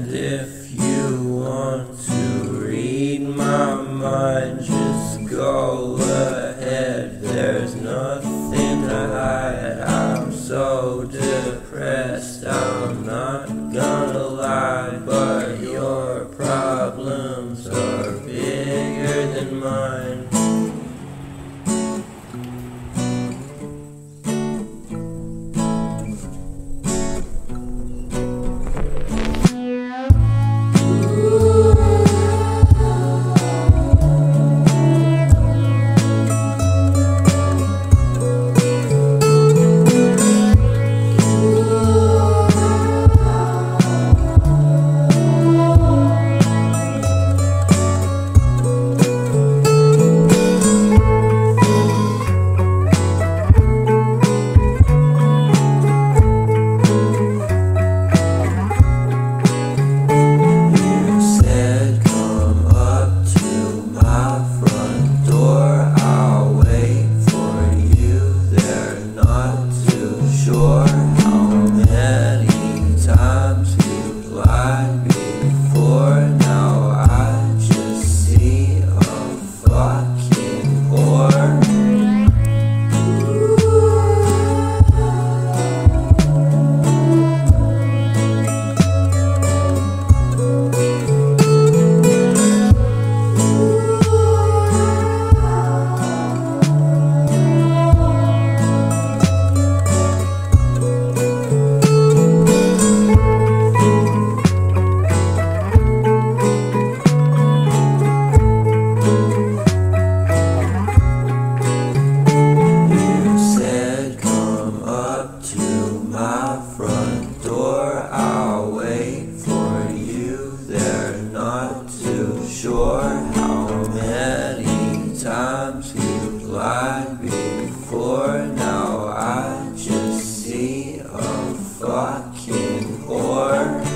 And if you want to read my mind, just go ahead. There's nothing to hide. I'm so depressed, I'm not gonna lie. But your problems are bigger than mine. Why? for how many times you've lied before. Now I just see a fucking whore.